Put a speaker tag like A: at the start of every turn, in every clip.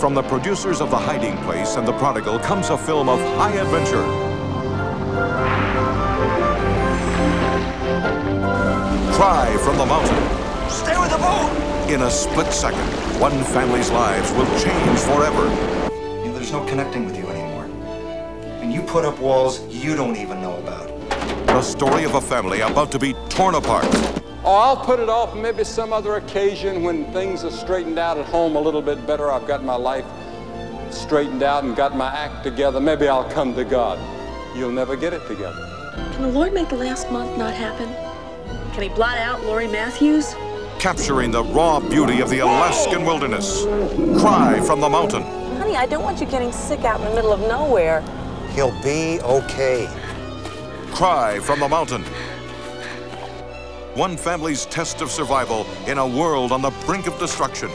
A: From the producers of The Hiding Place and The Prodigal comes a film of high adventure. Cry from the mountain.
B: Stay with the boat!
A: In a split second, one family's lives will change forever.
B: You know, there's no connecting with you anymore. And you put up walls you don't even know about.
A: The story of a family about to be torn apart.
C: Oh, I'll put it off maybe some other occasion when things are straightened out at home a little bit better. I've got my life straightened out and got my act together. Maybe I'll come to God. You'll never get it together.
D: Can the Lord make the last month not happen? Can he blot out Lori Matthews?
A: Capturing the raw beauty of the Alaskan wilderness. Cry from the mountain.
E: Honey, I don't want you getting sick out in the middle of nowhere.
B: He'll be okay.
A: Cry from the mountain. One family's test of survival in a world on the brink of destruction.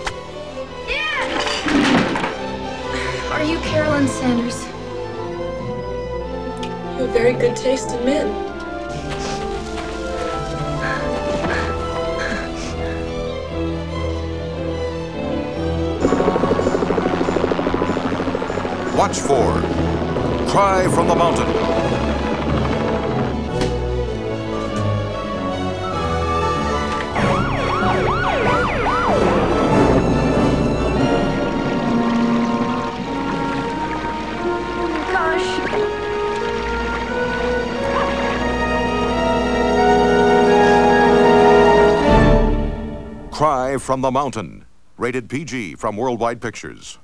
A: Yeah.
F: Are you Carolyn Sanders?
D: You have very good taste in men.
A: Watch for Cry from the Mountain. Cry from the Mountain. Rated PG from Worldwide Pictures.